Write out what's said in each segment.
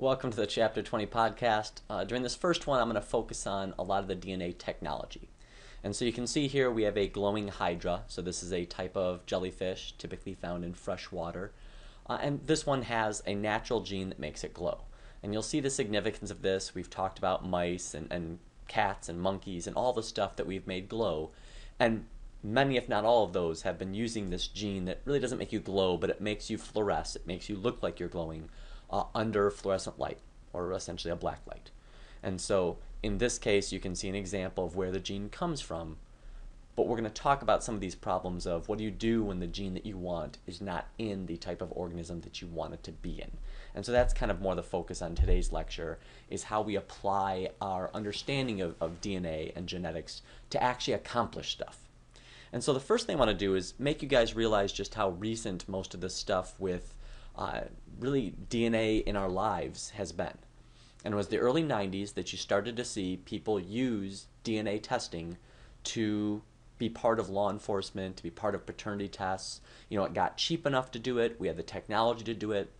Welcome to the Chapter 20 podcast. Uh, during this first one, I'm going to focus on a lot of the DNA technology. And so you can see here we have a glowing hydra. So this is a type of jellyfish typically found in fresh water. Uh, and this one has a natural gene that makes it glow. And you'll see the significance of this. We've talked about mice and, and cats and monkeys and all the stuff that we've made glow. And many, if not all of those, have been using this gene that really doesn't make you glow, but it makes you fluoresce. It makes you look like you're glowing uh, under fluorescent light, or essentially a black light. And so in this case, you can see an example of where the gene comes from. But we're going to talk about some of these problems of what do you do when the gene that you want is not in the type of organism that you want it to be in. And so that's kind of more the focus on today's lecture is how we apply our understanding of, of DNA and genetics to actually accomplish stuff. And so the first thing I want to do is make you guys realize just how recent most of this stuff with uh, really DNA in our lives has been. And it was the early 90s that you started to see people use DNA testing to be part of law enforcement, to be part of paternity tests. You know, it got cheap enough to do it, we had the technology to do it.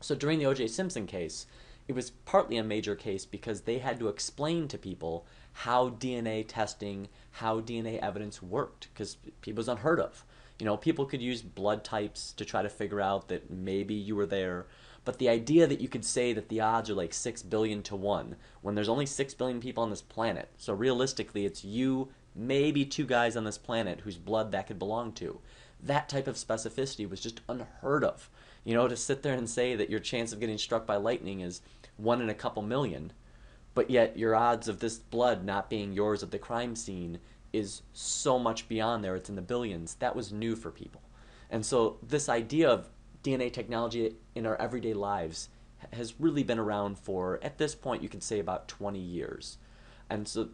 So during the O.J. Simpson case, it was partly a major case because they had to explain to people how DNA testing, how DNA evidence worked, because it was unheard of. You know, people could use blood types to try to figure out that maybe you were there. But the idea that you could say that the odds are like 6 billion to 1 when there's only 6 billion people on this planet. So realistically, it's you, maybe two guys on this planet whose blood that could belong to. That type of specificity was just unheard of. You know, to sit there and say that your chance of getting struck by lightning is 1 in a couple million, but yet your odds of this blood not being yours at the crime scene is so much beyond there, it's in the billions. That was new for people. And so, this idea of DNA technology in our everyday lives has really been around for, at this point, you could say about 20 years. And so,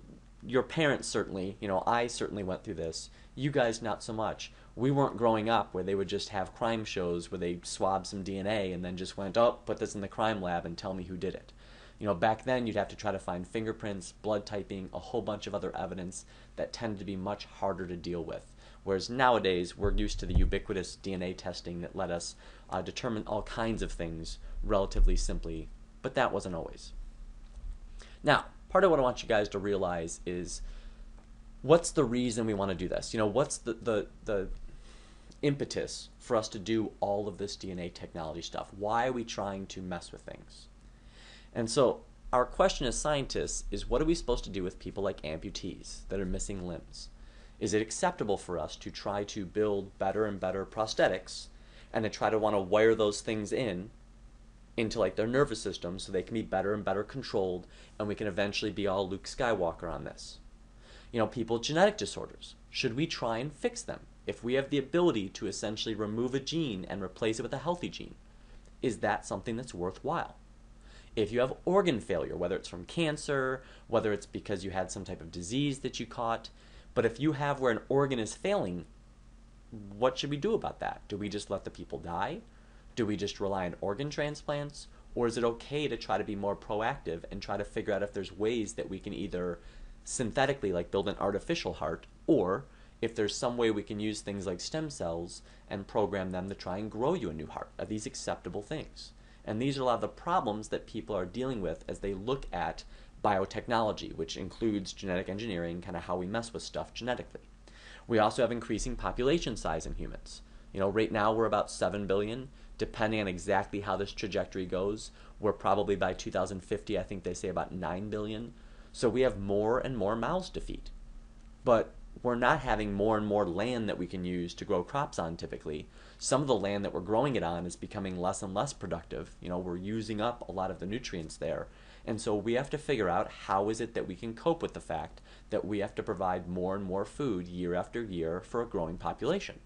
your parents certainly, you know, I certainly went through this. You guys, not so much. We weren't growing up where they would just have crime shows where they swab some DNA and then just went, oh, put this in the crime lab and tell me who did it. You know, back then you'd have to try to find fingerprints, blood typing, a whole bunch of other evidence that tended to be much harder to deal with. Whereas nowadays we're used to the ubiquitous DNA testing that let us uh, determine all kinds of things relatively simply, but that wasn't always. Now, part of what I want you guys to realize is what's the reason we want to do this? You know, what's the, the, the impetus for us to do all of this DNA technology stuff? Why are we trying to mess with things? And so our question as scientists is what are we supposed to do with people like amputees that are missing limbs? Is it acceptable for us to try to build better and better prosthetics and to try to want to wire those things in into like their nervous system so they can be better and better controlled and we can eventually be all Luke Skywalker on this? You know, people with genetic disorders. Should we try and fix them? If we have the ability to essentially remove a gene and replace it with a healthy gene, is that something that's worthwhile? If you have organ failure, whether it's from cancer, whether it's because you had some type of disease that you caught, but if you have where an organ is failing, what should we do about that? Do we just let the people die? Do we just rely on organ transplants? Or is it okay to try to be more proactive and try to figure out if there's ways that we can either synthetically, like build an artificial heart, or if there's some way we can use things like stem cells and program them to try and grow you a new heart? Are these acceptable things? And these are a lot of the problems that people are dealing with as they look at biotechnology, which includes genetic engineering, kind of how we mess with stuff genetically. We also have increasing population size in humans. You know, right now we're about 7 billion. Depending on exactly how this trajectory goes, we're probably by 2050, I think they say about 9 billion. So we have more and more mouths to feed. But we're not having more and more land that we can use to grow crops on typically. Some of the land that we're growing it on is becoming less and less productive. You know, we're using up a lot of the nutrients there. And so we have to figure out how is it that we can cope with the fact that we have to provide more and more food year after year for a growing population.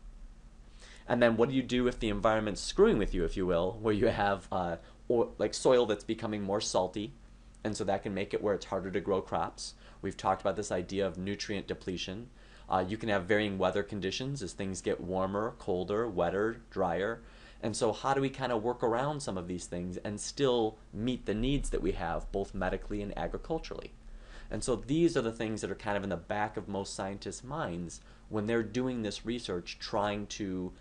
And then what do you do if the environment's screwing with you, if you will, where you have uh, or, like soil that's becoming more salty, and so that can make it where it's harder to grow crops. We've talked about this idea of nutrient depletion. Uh, you can have varying weather conditions as things get warmer, colder, wetter, drier. And so, how do we kind of work around some of these things and still meet the needs that we have, both medically and agriculturally? And so, these are the things that are kind of in the back of most scientists' minds when they're doing this research, trying to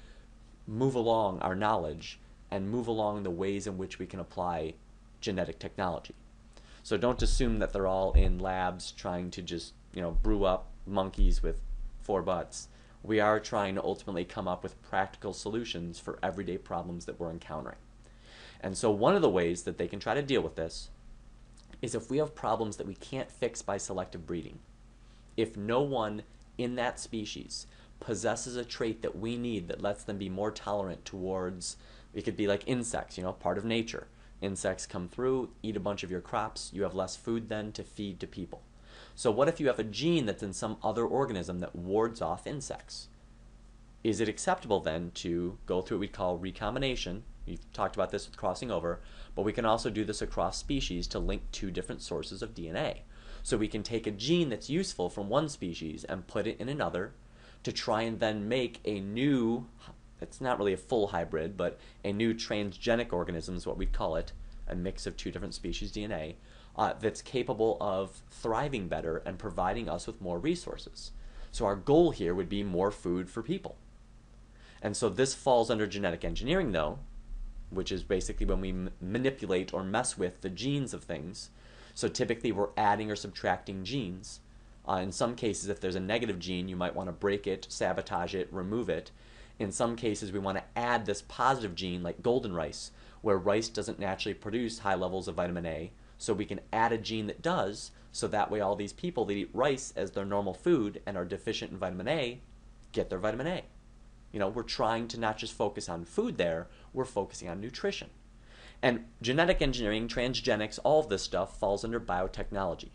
move along our knowledge and move along the ways in which we can apply genetic technology. So don't assume that they're all in labs trying to just, you know, brew up monkeys with four butts. We are trying to ultimately come up with practical solutions for everyday problems that we're encountering. And so one of the ways that they can try to deal with this is if we have problems that we can't fix by selective breeding. If no one in that species possesses a trait that we need that lets them be more tolerant towards it could be like insects, you know, part of nature. Insects come through, eat a bunch of your crops, you have less food then to feed to people. So what if you have a gene that's in some other organism that wards off insects? Is it acceptable then to go through what we call recombination? We've talked about this with crossing over, but we can also do this across species to link two different sources of DNA. So we can take a gene that's useful from one species and put it in another to try and then make a new, it's not really a full hybrid, but a new transgenic organism is what we'd call it, a mix of two different species DNA, uh, that's capable of thriving better and providing us with more resources. So our goal here would be more food for people. And so this falls under genetic engineering, though, which is basically when we manipulate or mess with the genes of things. So typically we're adding or subtracting genes. Uh, in some cases, if there's a negative gene, you might want to break it, sabotage it, remove it. In some cases, we want to add this positive gene, like golden rice, where rice doesn't naturally produce high levels of vitamin A. So we can add a gene that does, so that way all these people that eat rice as their normal food and are deficient in vitamin A get their vitamin A. You know, we're trying to not just focus on food there, we're focusing on nutrition. And genetic engineering, transgenics, all of this stuff falls under biotechnology,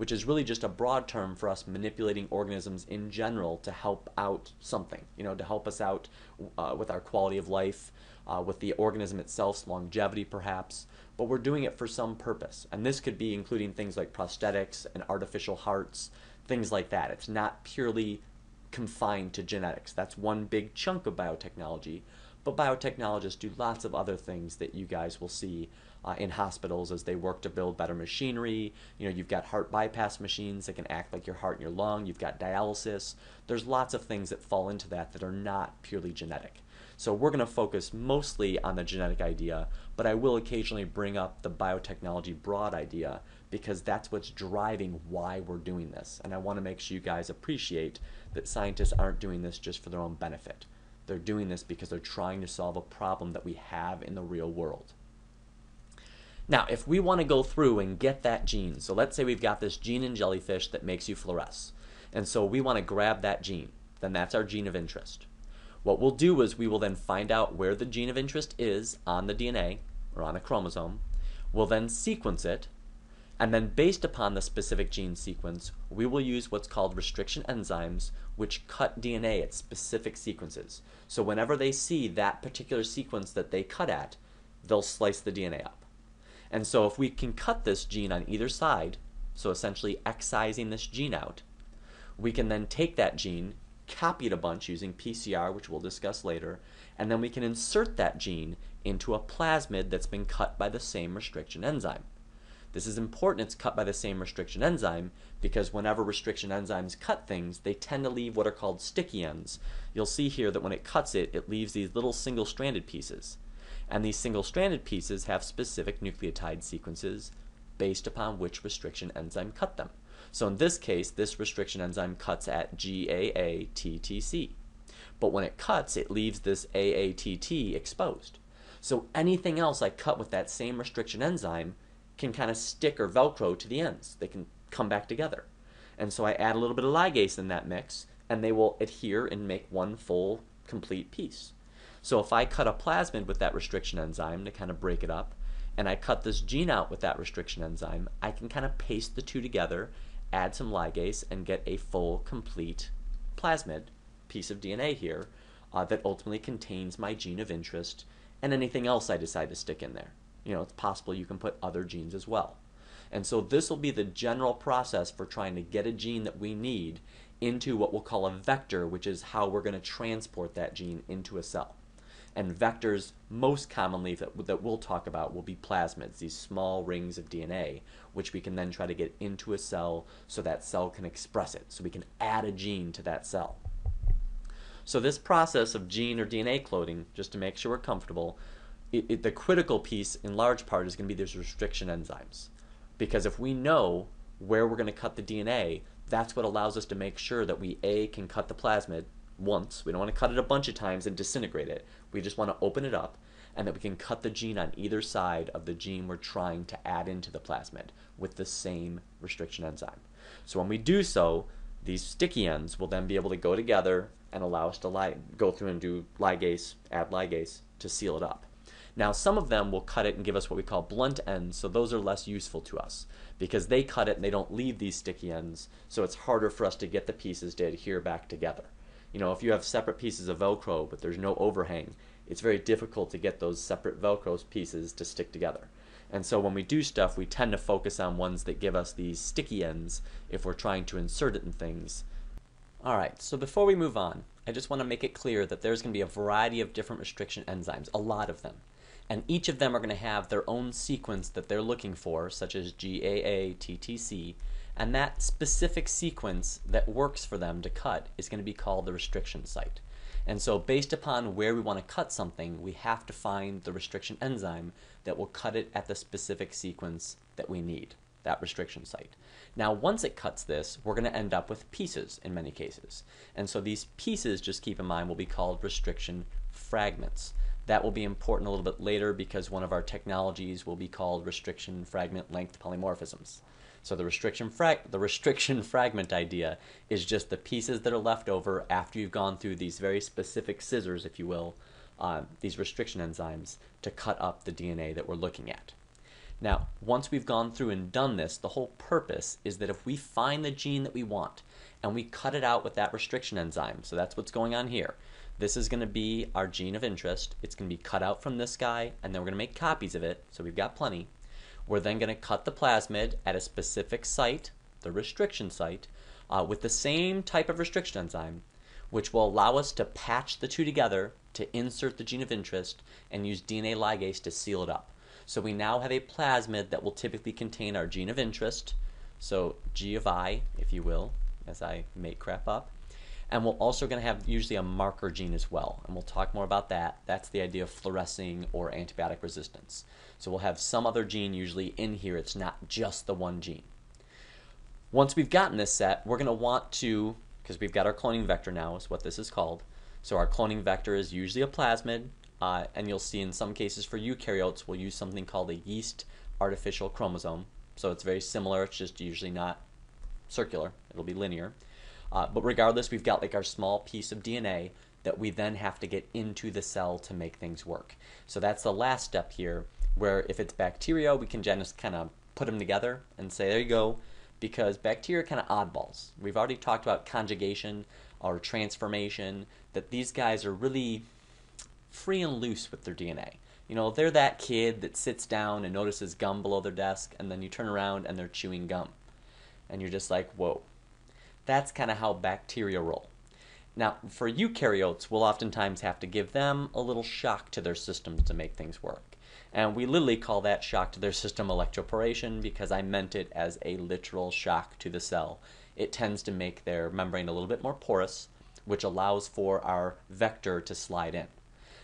which is really just a broad term for us manipulating organisms in general to help out something, you know, to help us out uh, with our quality of life, uh, with the organism itself's longevity perhaps, but we're doing it for some purpose. And this could be including things like prosthetics and artificial hearts, things like that. It's not purely confined to genetics. That's one big chunk of biotechnology. But biotechnologists do lots of other things that you guys will see uh, in hospitals as they work to build better machinery. You know, you've got heart bypass machines that can act like your heart and your lung. You've got dialysis. There's lots of things that fall into that that are not purely genetic. So we're going to focus mostly on the genetic idea, but I will occasionally bring up the biotechnology broad idea because that's what's driving why we're doing this. And I want to make sure you guys appreciate that scientists aren't doing this just for their own benefit. They're doing this because they're trying to solve a problem that we have in the real world. Now, if we want to go through and get that gene, so let's say we've got this gene in jellyfish that makes you fluoresce, and so we want to grab that gene, then that's our gene of interest. What we'll do is we will then find out where the gene of interest is on the DNA or on a chromosome. We'll then sequence it, and then based upon the specific gene sequence, we will use what's called restriction enzymes, which cut DNA at specific sequences. So whenever they see that particular sequence that they cut at, they'll slice the DNA up. And so if we can cut this gene on either side, so essentially excising this gene out, we can then take that gene copy it a bunch using PCR, which we'll discuss later, and then we can insert that gene into a plasmid that's been cut by the same restriction enzyme. This is important it's cut by the same restriction enzyme because whenever restriction enzymes cut things, they tend to leave what are called sticky ends. You'll see here that when it cuts it, it leaves these little single stranded pieces. And these single stranded pieces have specific nucleotide sequences based upon which restriction enzyme cut them. So in this case, this restriction enzyme cuts at GAATTC. But when it cuts, it leaves this AATT exposed. So anything else I cut with that same restriction enzyme can kind of stick or velcro to the ends. They can come back together. And so I add a little bit of ligase in that mix, and they will adhere and make one full, complete piece. So if I cut a plasmid with that restriction enzyme to kind of break it up, and I cut this gene out with that restriction enzyme, I can kind of paste the two together add some ligase, and get a full, complete plasmid piece of DNA here uh, that ultimately contains my gene of interest and anything else I decide to stick in there. You know, it's possible you can put other genes as well. And so this will be the general process for trying to get a gene that we need into what we'll call a vector, which is how we're going to transport that gene into a cell. And vectors, most commonly that, that we'll talk about, will be plasmids, these small rings of DNA, which we can then try to get into a cell so that cell can express it. So we can add a gene to that cell. So this process of gene or DNA cloning, just to make sure we're comfortable, it, it, the critical piece in large part is going to be these restriction enzymes. Because if we know where we're going to cut the DNA, that's what allows us to make sure that we A, can cut the plasmid once. We don't want to cut it a bunch of times and disintegrate it. We just want to open it up and that we can cut the gene on either side of the gene we're trying to add into the plasmid with the same restriction enzyme. So when we do so, these sticky ends will then be able to go together and allow us to go through and do ligase, add ligase to seal it up. Now, some of them will cut it and give us what we call blunt ends, so those are less useful to us because they cut it and they don't leave these sticky ends, so it's harder for us to get the pieces to adhere back together. You know, if you have separate pieces of Velcro but there's no overhang, it's very difficult to get those separate Velcro pieces to stick together. And so when we do stuff, we tend to focus on ones that give us these sticky ends if we're trying to insert it in things. Alright, so before we move on, I just want to make it clear that there's going to be a variety of different restriction enzymes, a lot of them. And each of them are going to have their own sequence that they're looking for, such as GAA, TTC, and that specific sequence that works for them to cut is going to be called the restriction site. And so based upon where we want to cut something, we have to find the restriction enzyme that will cut it at the specific sequence that we need, that restriction site. Now, once it cuts this, we're going to end up with pieces in many cases. And so these pieces, just keep in mind, will be called restriction fragments. That will be important a little bit later because one of our technologies will be called restriction fragment length polymorphisms. So the restriction frag- the restriction fragment idea is just the pieces that are left over after you've gone through these very specific scissors, if you will, uh, these restriction enzymes to cut up the DNA that we're looking at. Now, once we've gone through and done this, the whole purpose is that if we find the gene that we want and we cut it out with that restriction enzyme, so that's what's going on here. This is going to be our gene of interest. It's going to be cut out from this guy, and then we're going to make copies of it, so we've got plenty. We're then going to cut the plasmid at a specific site, the restriction site, uh, with the same type of restriction enzyme, which will allow us to patch the two together to insert the gene of interest and use DNA ligase to seal it up. So we now have a plasmid that will typically contain our gene of interest, so G of I, if you will, as I make crap up. And we're also going to have usually a marker gene as well, and we'll talk more about that. That's the idea of fluorescing or antibiotic resistance. So we'll have some other gene usually in here, it's not just the one gene. Once we've gotten this set, we're going to want to, because we've got our cloning vector now, is what this is called, so our cloning vector is usually a plasmid, uh, and you'll see in some cases for eukaryotes, we'll use something called a yeast artificial chromosome. So it's very similar, it's just usually not circular, it'll be linear. Uh, but regardless, we've got like our small piece of DNA that we then have to get into the cell to make things work. So that's the last step here, where if it's bacteria, we can just kind of put them together and say, there you go, because bacteria are kind of oddballs. We've already talked about conjugation or transformation, that these guys are really free and loose with their DNA. You know, they're that kid that sits down and notices gum below their desk, and then you turn around and they're chewing gum. And you're just like, whoa. That's kind of how bacteria roll. Now, for eukaryotes, we'll oftentimes have to give them a little shock to their systems to make things work. And we literally call that shock to their system electroporation because I meant it as a literal shock to the cell. It tends to make their membrane a little bit more porous, which allows for our vector to slide in.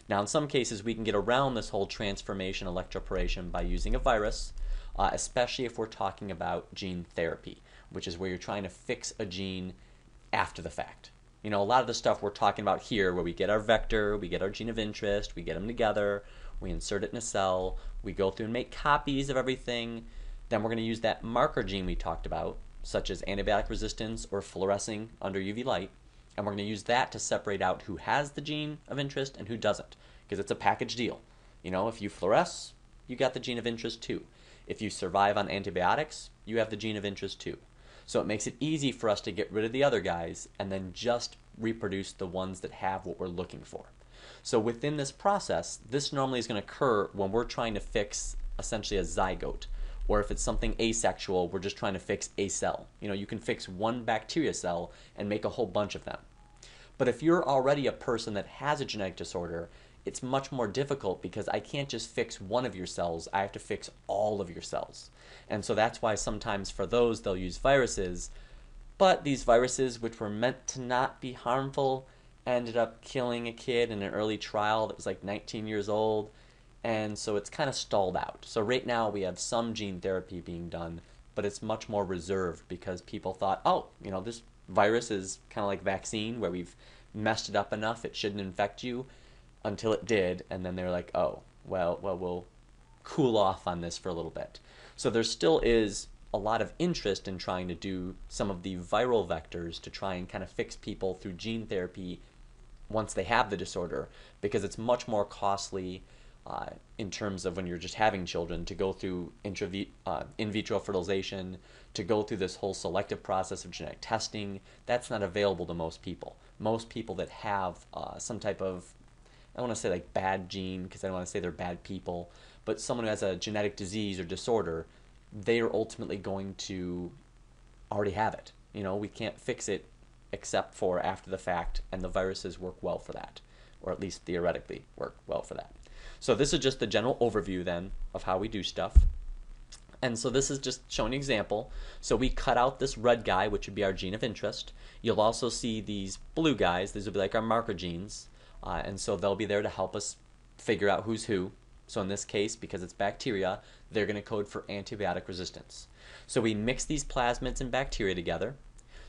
Now, in some cases, we can get around this whole transformation electroporation by using a virus, uh, especially if we're talking about gene therapy, which is where you're trying to fix a gene after the fact. You know, a lot of the stuff we're talking about here, where we get our vector, we get our gene of interest, we get them together, we insert it in a cell, we go through and make copies of everything, then we're going to use that marker gene we talked about, such as antibiotic resistance or fluorescing under UV light, and we're going to use that to separate out who has the gene of interest and who doesn't, because it's a package deal. You know, if you fluoresce, you got the gene of interest too. If you survive on antibiotics, you have the gene of interest too. So it makes it easy for us to get rid of the other guys and then just reproduce the ones that have what we're looking for. So within this process, this normally is going to occur when we're trying to fix essentially a zygote. Or if it's something asexual, we're just trying to fix a cell. You know, you can fix one bacteria cell and make a whole bunch of them. But if you're already a person that has a genetic disorder, it's much more difficult because I can't just fix one of your cells, I have to fix all of your cells. And so that's why sometimes for those they'll use viruses, but these viruses, which were meant to not be harmful, ended up killing a kid in an early trial that was like 19 years old. and so it's kind of stalled out. So right now we have some gene therapy being done, but it's much more reserved because people thought, oh, you know, this virus is kind of like vaccine where we've messed it up enough it shouldn't infect you until it did, and then they're like, oh, well, well, we'll cool off on this for a little bit. So there still is a lot of interest in trying to do some of the viral vectors to try and kind of fix people through gene therapy once they have the disorder because it's much more costly uh, in terms of when you're just having children to go through intrav- uh, in vitro fertilization, to go through this whole selective process of genetic testing. That's not available to most people. Most people that have uh, some type of, I don't want to say like bad gene because I don't want to say they're bad people, but someone who has a genetic disease or disorder, they are ultimately going to already have it. You know, we can't fix it except for after the fact, and the viruses work well for that, or at least theoretically work well for that. So this is just the general overview then of how we do stuff. And so this is just showing an example. So we cut out this red guy, which would be our gene of interest. You'll also see these blue guys. These would be like our marker genes. Uh, and so they'll be there to help us figure out who's who. So in this case, because it's bacteria, they're going to code for antibiotic resistance. So we mix these plasmids and bacteria together.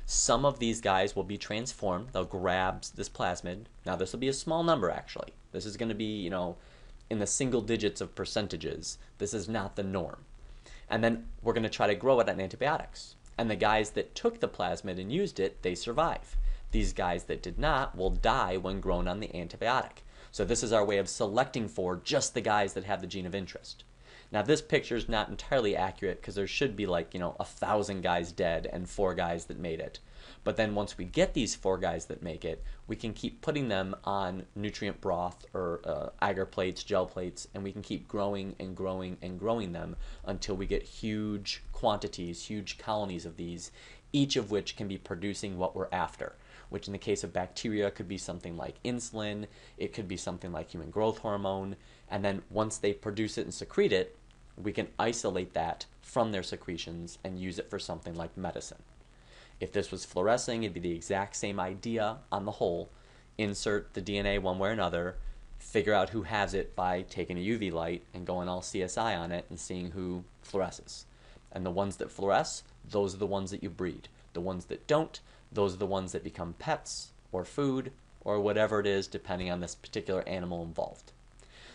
Some of these guys will be transformed. They'll grab this plasmid. Now this will be a small number actually. This is going to be, you know, in the single digits of percentages. This is not the norm. And then we're going to try to grow it on antibiotics. And the guys that took the plasmid and used it, they survive. These guys that did not will die when grown on the antibiotic. So this is our way of selecting for just the guys that have the gene of interest. Now this picture is not entirely accurate because there should be like, you know, a thousand guys dead and four guys that made it. But then once we get these four guys that make it, we can keep putting them on nutrient broth or uh, agar plates, gel plates, and we can keep growing and growing and growing them until we get huge quantities, huge colonies of these, each of which can be producing what we're after. Which, in the case of bacteria, could be something like insulin, it could be something like human growth hormone, and then once they produce it and secrete it, we can isolate that from their secretions and use it for something like medicine. If this was fluorescing, it'd be the exact same idea on the whole. Insert the DNA one way or another, figure out who has it by taking a UV light and going all CSI on it and seeing who fluoresces. And the ones that fluoresce, those are the ones that you breed. The ones that don't, those are the ones that become pets or food or whatever it is, depending on this particular animal involved.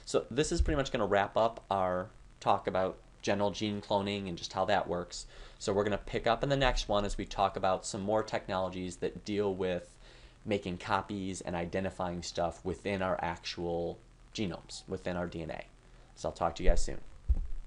So, this is pretty much going to wrap up our talk about general gene cloning and just how that works. So we're going to pick up in the next one as we talk about some more technologies that deal with making copies and identifying stuff within our actual genomes, within our DNA. So I'll talk to you guys soon.